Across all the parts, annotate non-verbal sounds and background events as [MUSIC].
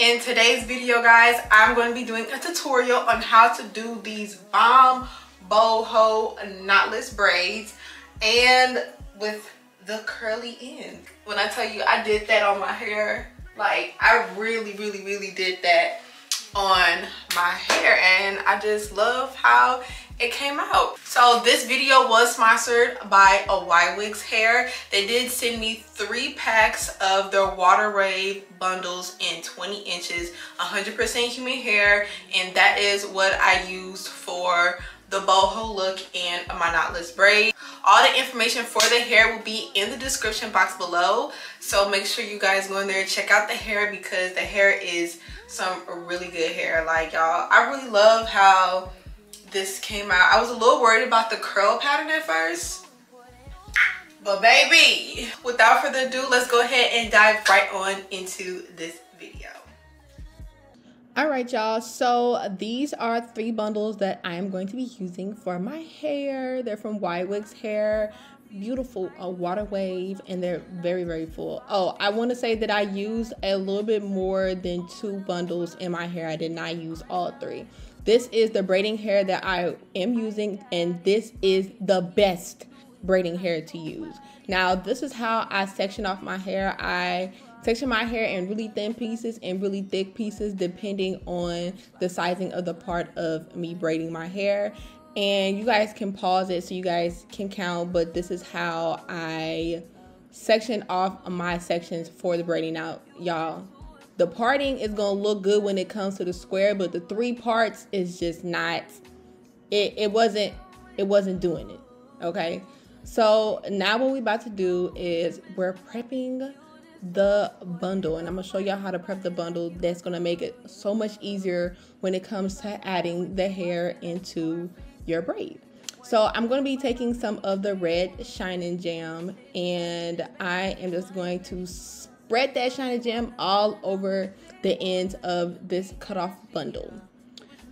in today's video guys i'm going to be doing a tutorial on how to do these bomb boho knotless braids and with the curly end. When i tell you i did that on my hair. Like i really really really did that on my hair. And i just love how it came out. So this video was sponsored by a Ywigs hair. They did send me three packs of their Water Wave bundles in 20 inches, 100% human hair, and that is what I used for the boho look and my knotless braid. All the information for the hair will be in the description box below. So make sure you guys go in there and check out the hair because the hair is some really good hair. Like y'all, I really love how this came out. I was a little worried about the curl pattern at first. But baby, without further ado, let's go ahead and dive right on into this video. All right, y'all. So these are three bundles that I am going to be using for my hair. They're from Ywigs Hair. Beautiful a water wave and they're very very full. Oh, I want to say that I used a little bit more than two bundles in my hair. I did not use all three. This is the braiding hair that I am using and this is the best braiding hair to use. Now, this is how I section off my hair. I section my hair in really thin pieces and really thick pieces depending on the sizing of the part of me braiding my hair. And you guys can pause it so you guys can count, but this is how I section off my sections for the braiding out, y'all the parting is gonna look good when it comes to the square, but the three parts is just not. It it wasn't it wasn't doing it. Okay, so now what we about to do is we're prepping the bundle and I'm gonna show y'all how to prep the bundle that's gonna make it so much easier when it comes to adding the hair into your braid. So I'm going to be taking some of the red Shine Jam and I am just going to spread that Shine Jam all over the ends of this cutoff bundle.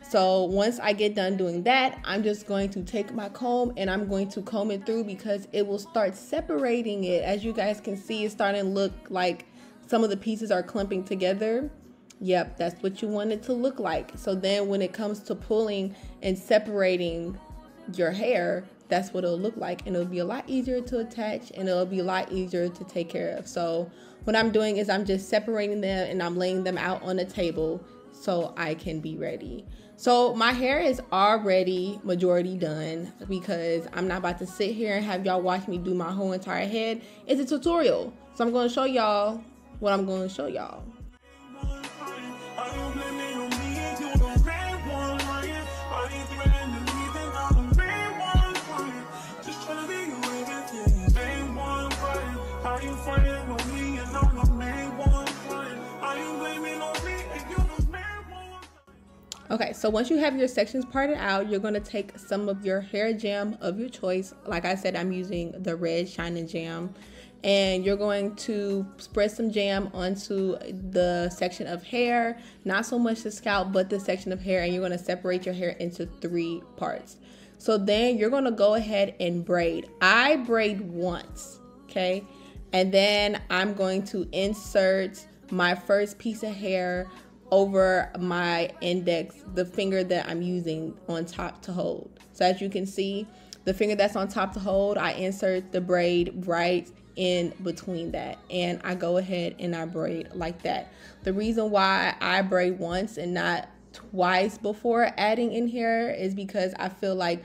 So once I get done doing that, I'm just going to take my comb and I'm going to comb it through because it will start separating it. As you guys can see, it's starting to look like some of the pieces are clumping together. Yep, that's what you want it to look like. So then when it comes to pulling and separating your hair, that's what it'll look like and it'll be a lot easier to attach and it'll be a lot easier to take care of. So what I'm doing is I'm just separating them and I'm laying them out on a table so I can be ready. So my hair is already majority done because I'm not about to sit here and have y'all watch me do my whole entire head. It's a tutorial. So I'm going to show y'all what I'm going to show y'all. So once you have your sections parted out, you're going to take some of your hair jam of your choice. Like I said, I'm using the red Shine Jam. And you're going to spread some jam onto the section of hair, not so much the scalp, but the section of hair. And you're going to separate your hair into three parts. So then you're going to go ahead and braid. I braid once, okay? And then I'm going to insert my first piece of hair over my index, the finger that I'm using on top to hold. So as you can see, the finger that's on top to hold, I insert the braid right in between that and I go ahead and I braid like that. The reason why I braid once and not twice before adding in hair is because I feel like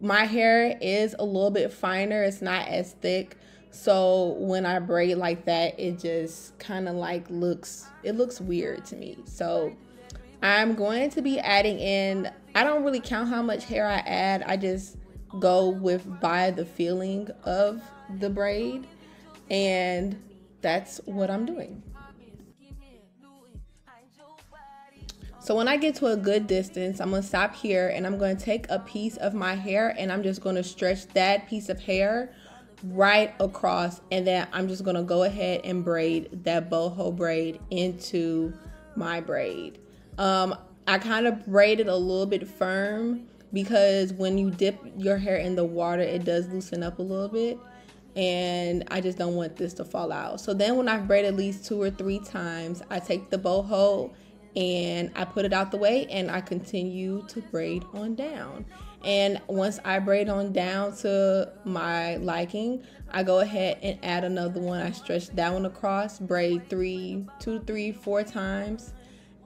my hair is a little bit finer. It's not as thick. So when I braid like that, it just kind of like looks, it looks weird to me. So I'm going to be adding in, I don't really count how much hair I add. I just go with by the feeling of the braid. And that's what I'm doing. So when I get to a good distance, I'm to stop here and I'm to take a piece of my hair and I'm just to stretch that piece of hair right across and then I'm just gonna go ahead and braid that boho braid into my braid. Um, I kind of braided it a little bit firm because when you dip your hair in the water, it does loosen up a little bit. and I just don't want this to fall out. So then when I've braided at least two or three times, I take the boho and I put it out the way and I continue to braid on down. And once I braid on down to my liking, I go ahead and add another one. I stretch that one across, braid three, two, three, four times,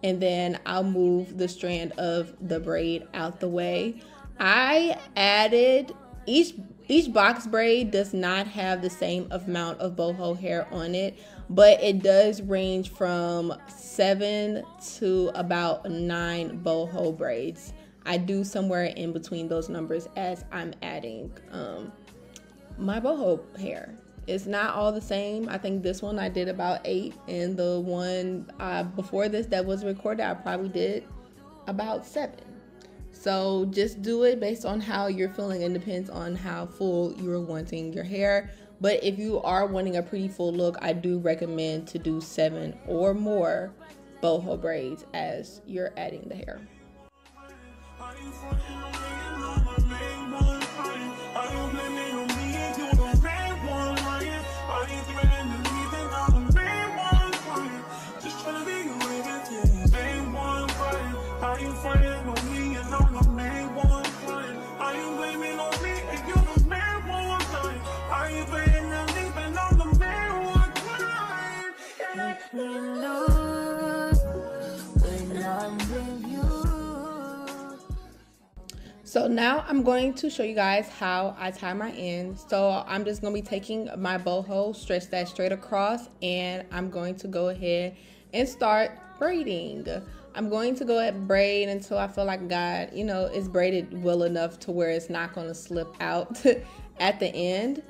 and then I'll move the strand of the braid out the way. I added each each box braid does not have the same amount of boho hair on it, but it does range from seven to about nine boho braids. I do somewhere in between those numbers as I'm adding um, my boho hair. It's not all the same. I think this one I did about eight, and the one uh, before this that was recorded, I probably did about seven. So just do it based on how you're feeling. It depends on how full you're wanting your hair. But if you are wanting a pretty full look, I do recommend to do seven or more boho braids as you're adding the hair. Now I'm going to show you guys how I tie my ends. So I'm just going to be taking my boho, stretch that straight across, and I'm going to go ahead and start braiding. I'm going to go ahead and braid until I feel like God, you know, is braided well enough to where it's not going to slip out [LAUGHS] at the end.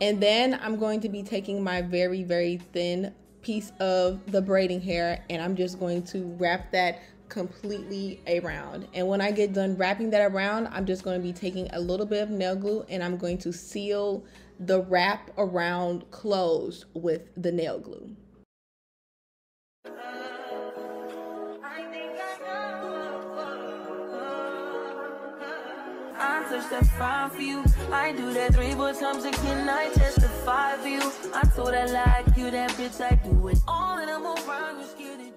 And then I'm going to be taking my very, very thin piece of the braiding hair and I'm just going to wrap that completely around. And when I get done wrapping that around, I'm just going to be taking a little bit of nail glue and I'm going to seal the wrap around closed with the nail glue. I touch that for you. I do that three times can I testify for you? I told I like you, that bitch, I do it all and I'm around you, scared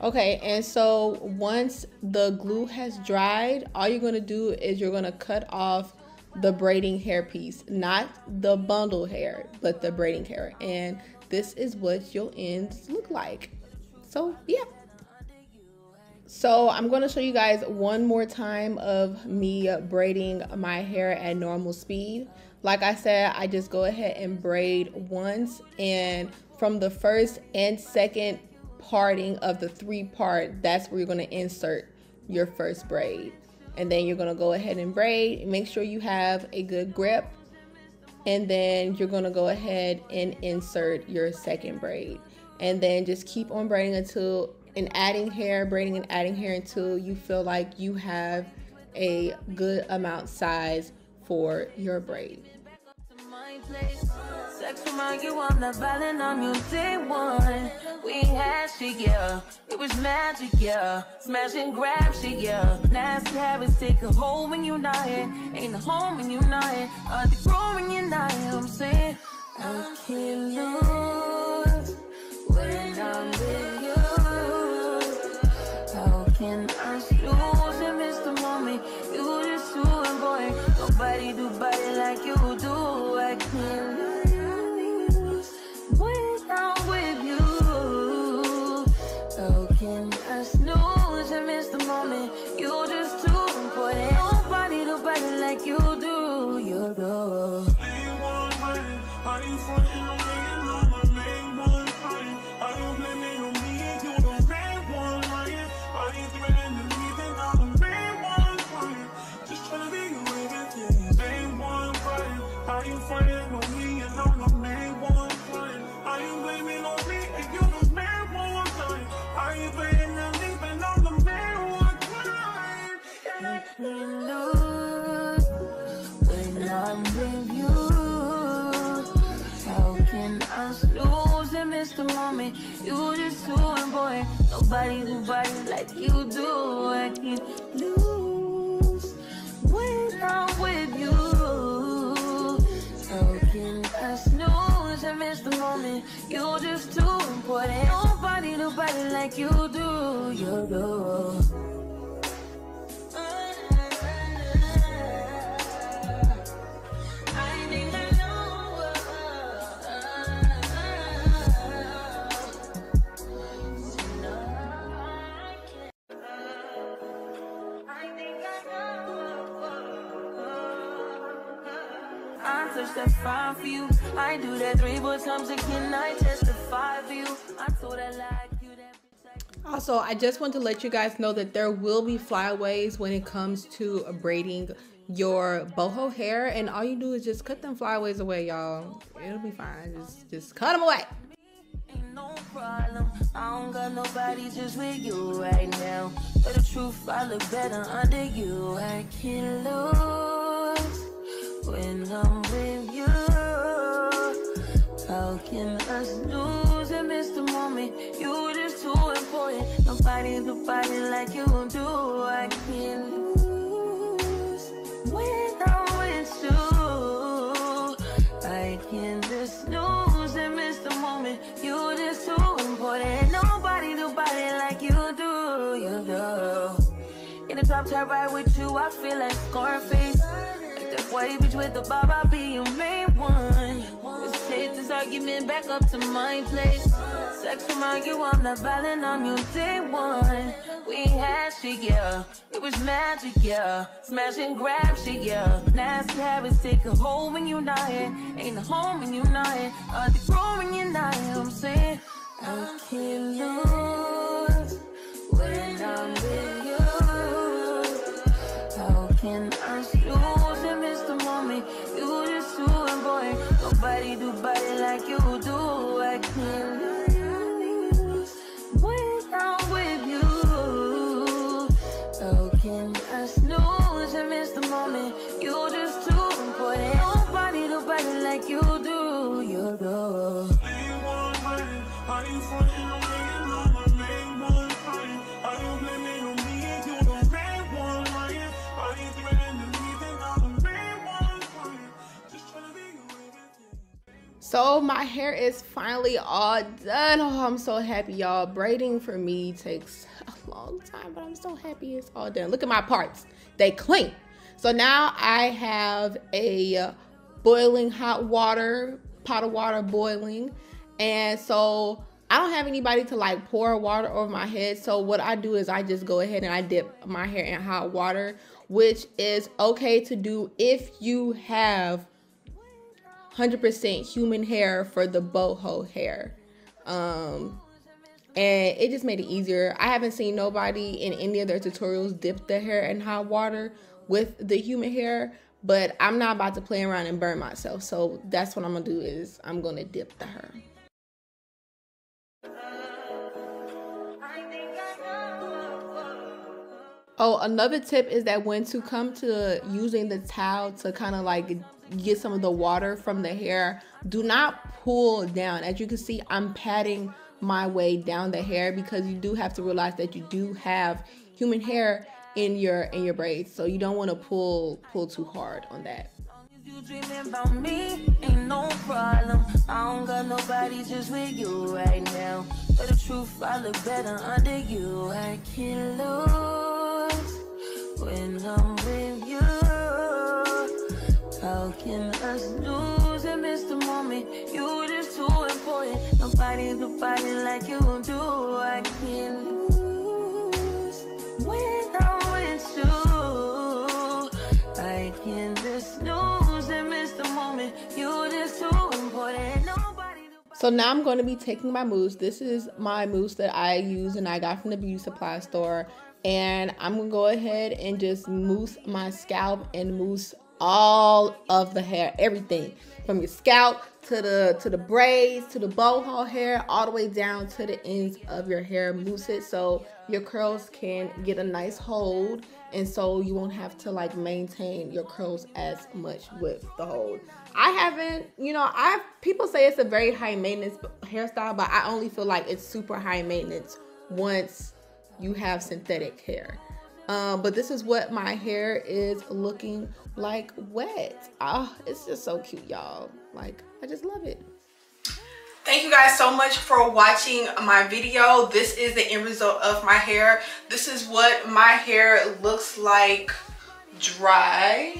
Okay, and so once the glue has dried, all you're gonna do is you're gonna cut off the braiding hair piece, not the bundle hair, but the braiding hair. And this is what your ends look like. So yeah. So I'm gonna show you guys one more time of me braiding my hair at normal speed. Like I said, I just go ahead and braid once and from the first and second parting of the three part, that's where you're going to insert your first braid. And then you're going to go ahead and braid. Make sure you have a good grip. And then you're going to go ahead and insert your second braid. And then just keep on braiding until and adding hair, braiding and adding hair until you feel like you have a good amount size for your braid. Sex remind you I'm not on you day one. We had shit, yeah. It was magic, yeah. Smash and grab shit, yeah. Nasty habits take a hold when you're not here. Ain't a home when you're not here. Are they grow when you're not here? I'm saying I can't lose when I'm with you. How can I lose and miss the moment? You just too boy. Nobody do body like you You me. You just too boy. Nobody do body like you do. I can lose when I'm with you. How can I snooze and miss the moment? You're just too important. Nobody, do body like you do. You do. Fine for you. I do that three more times again. I testify for you. I told that like you. Also, I just want to let you guys know that there will be flyaways when it comes to braiding your boho hair, and all you do is just cut them flyaways away, y'all. It'll be fine. Just, just cut them away. Ain't no problem. I don't got nobody just with you right now. But the truth, I look better under you. I can't lose when I'm. How can us lose and miss the moment? You just too important. Nobody, nobody like you do. I can't lose when I'm with you. I can just lose and miss the moment. You just too important. Nobody, nobody like you do. You do. In the top tier ride with you, I feel like Scarface. Like that White bitch with the bob, I'll be your main one. This argument back up to my place. Sex remind you I'm not violent on your day one. We had shit, yeah. It was magic, yeah. Smash and grab shit, yeah. Nasty habits take a hold when you're not here. Ain't a home when you're not here. So my hair is finally all done. Oh, I'm so happy, y'all. Braiding for me takes a long time, but I'm so happy it's all done. Look at my parts. They clean. So now I have a boiling hot water, pot of water boiling. And so I don't have anybody to like pour water over my head. So what I do is I just go ahead and I dip my hair in hot water, which is okay to do if you have 100% human hair for the boho hair. Um, and it just made it easier. I haven't seen nobody in any of their tutorials dip their hair in hot water with the human hair, but I'm not about to play around and burn myself. So that's what I'm gonna do is I'm gonna dip the hair. Oh, another tip is that when to come to using the towel to kind of like get some of the water from the hair, do not pull down. As you can see, I'm patting my way down the hair because you do have to realize that you do have human hair in your in your braids. So you don't want to pull pull too hard on that. When I'm with you. How can us lose and miss the moment? You just too important. Nobody, nobody like you do. I can't lose when I'm with you. I can just lose and miss the moment. You just too important. Nobody. So now I'm going to be taking my mousse. This is my mousse that I use and I got from the beauty supply store. And I'm to go ahead and just mousse my scalp and mousse all of the hair, everything from your scalp to the to the braids to the boho hair, all the way down to the ends of your hair. Mousse it so your curls can get a nice hold, and so you won't have to like maintain your curls as much with the hold. I haven't, you know, I people say it's a very high maintenance hairstyle, but I only feel like it's super high maintenance once you have synthetic hair. Um, but this is what my hair is looking like wet. Oh, it's just so cute, y'all. Like, I just love it. thank you guys so much for watching my video this is the end result of my hair this is what my hair looks like dry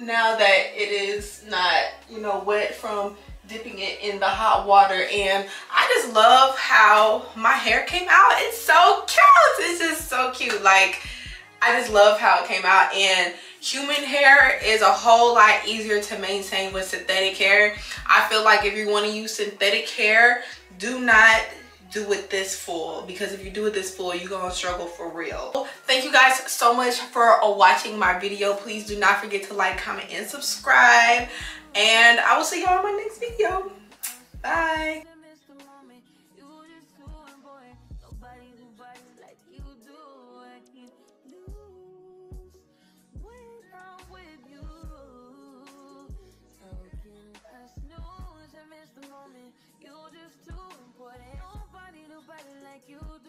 now that it is not you know wet from dipping it in the hot water and I just love how my hair came out it's so cute it's just so cute like I just love how it came out and human hair is a whole lot easier to maintain with synthetic hair I feel like if you want to use synthetic hair do not do it this full because if you do it this full you're gonna struggle for real thank you guys so much for watching my video please do not forget to like comment and subscribe and I will see y'all in my next video. Bye. You